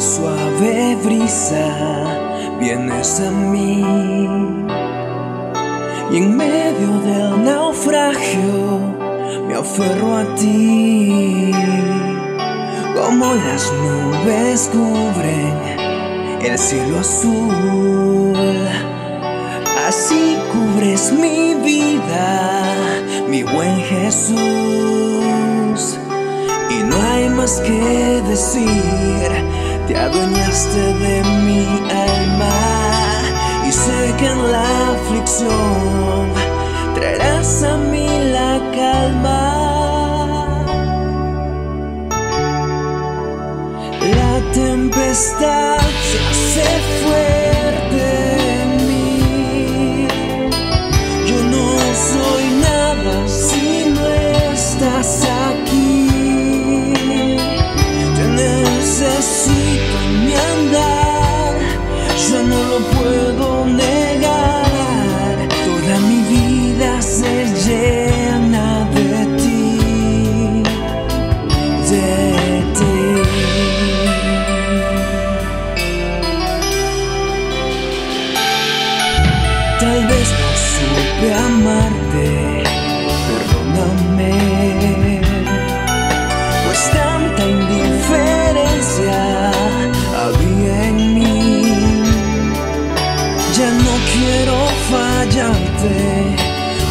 suave brisa vienes a mí. Y en medio del naufragio me aferro a ti. Como las nubes cubren el cielo azul así cubres mi vida mi buen Jesús no hay más que decir te adueñaste de mi alma y sé que en la aflicción traerás a mí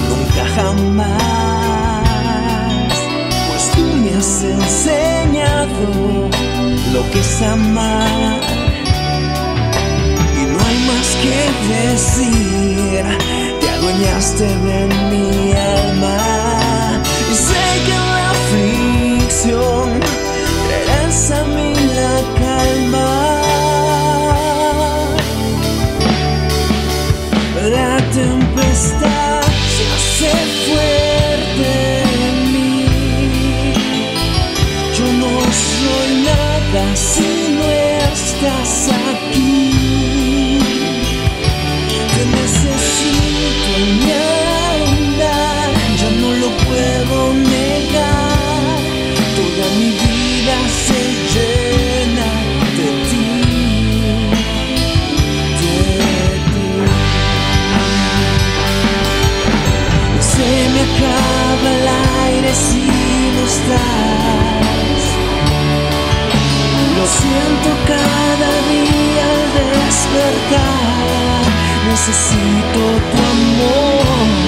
nunca jamás. Pues tú me has enseñado lo que es amar. Y no hay más que decir, te adueñaste de mi acaba el aire si no estás. Lo siento cada día al despertar. Necesito tu amor.